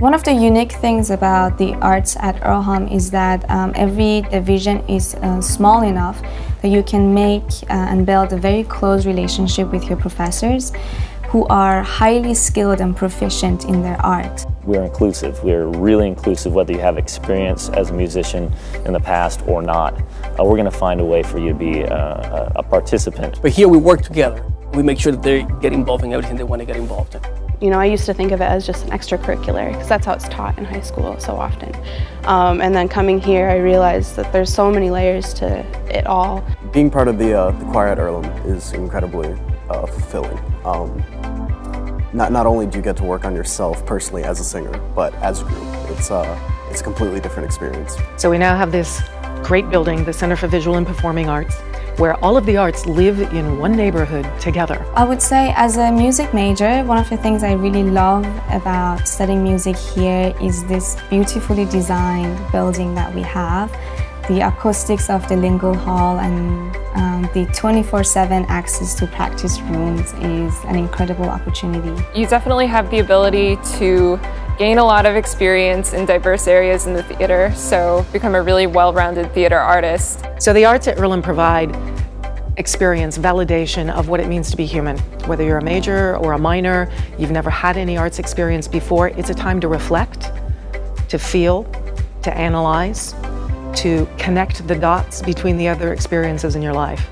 One of the unique things about the arts at Earlham is that um, every division is uh, small enough that you can make uh, and build a very close relationship with your professors who are highly skilled and proficient in their art. We're inclusive. We're really inclusive whether you have experience as a musician in the past or not. Uh, we're going to find a way for you to be uh, a participant. But here we work together. We make sure that they get involved in everything they want to get involved in. You know, I used to think of it as just an extracurricular because that's how it's taught in high school so often. Um, and then coming here, I realized that there's so many layers to it all. Being part of the, uh, the choir at Earlham is incredibly uh, fulfilling. Um, not, not only do you get to work on yourself personally as a singer, but as a group. It's, uh, it's a completely different experience. So we now have this great building, the Center for Visual and Performing Arts, where all of the arts live in one neighborhood together. I would say as a music major, one of the things I really love about studying music here is this beautifully designed building that we have. The acoustics of the Lingle Hall and um, the 24-7 access to practice rooms is an incredible opportunity. You definitely have the ability to gain a lot of experience in diverse areas in the theater, so become a really well-rounded theater artist. So the arts at Earlham provide experience, validation of what it means to be human. Whether you're a major or a minor, you've never had any arts experience before, it's a time to reflect, to feel, to analyze, to connect the dots between the other experiences in your life.